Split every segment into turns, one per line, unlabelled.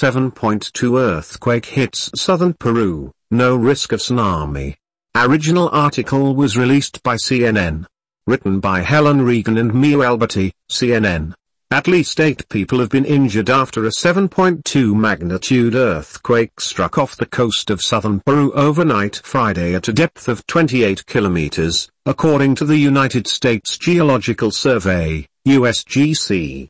7.2 earthquake hits southern Peru, no risk of tsunami. Original article was released by CNN. Written by Helen Regan and Mia Alberti, CNN. At least eight people have been injured after a 7.2 magnitude earthquake struck off the coast of southern Peru overnight Friday at a depth of 28 kilometers, according to the United States Geological Survey, USGS.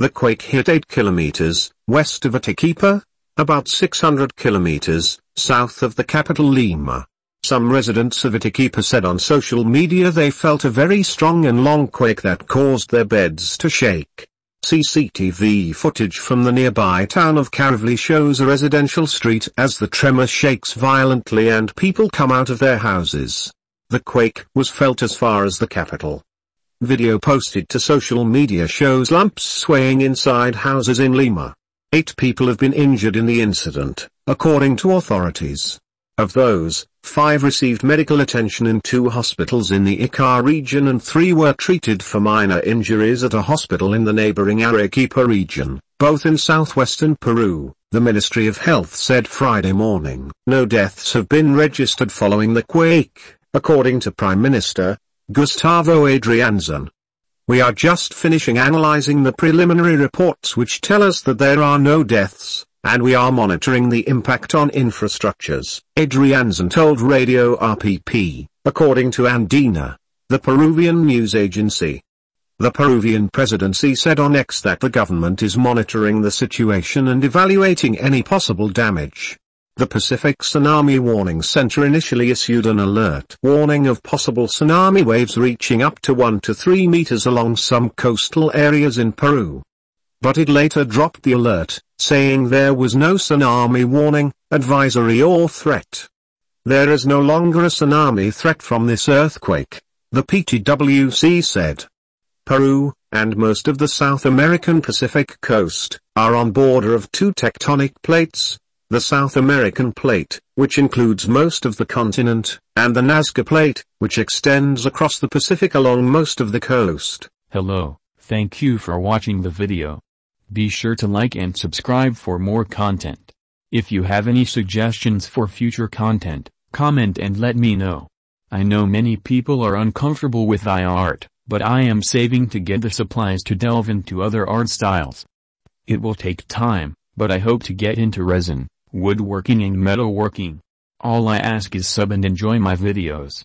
The quake hit 8 kilometers, west of Atiquipa, about 600 kilometers, south of the capital Lima. Some residents of Arequipa said on social media they felt a very strong and long quake that caused their beds to shake. CCTV footage from the nearby town of Caravelí shows a residential street as the tremor shakes violently and people come out of their houses. The quake was felt as far as the capital. Video posted to social media shows lumps swaying inside houses in Lima. Eight people have been injured in the incident, according to authorities. Of those, five received medical attention in two hospitals in the Ica region and three were treated for minor injuries at a hospital in the neighboring Arequipa region, both in southwestern Peru, the Ministry of Health said Friday morning. No deaths have been registered following the quake, according to Prime Minister, Gustavo Adrianzén. We are just finishing analyzing the preliminary reports which tell us that there are no deaths, and we are monitoring the impact on infrastructures. Adrianzén told Radio RPP, according to Andina, the Peruvian news agency. The Peruvian presidency said on X that the government is monitoring the situation and evaluating any possible damage. The Pacific Tsunami Warning Center initially issued an alert warning of possible tsunami waves reaching up to 1 to 3 meters along some coastal areas in Peru. But it later dropped the alert, saying there was no tsunami warning, advisory or threat. There is no longer a tsunami threat from this earthquake, the PTWC said. Peru, and most of the South American Pacific coast, are on border of two tectonic plates, the South American plate, which includes most of the continent, and the Nazca plate, which extends across the Pacific along most of the coast.
Hello, thank you for watching the video. Be sure to like and subscribe for more content. If you have any suggestions for future content, comment and let me know. I know many people are uncomfortable with thy art, but I am saving to get the supplies to delve into other art styles. It will take time, but I hope to get into resin, woodworking and metalworking. All I ask is sub and enjoy my videos.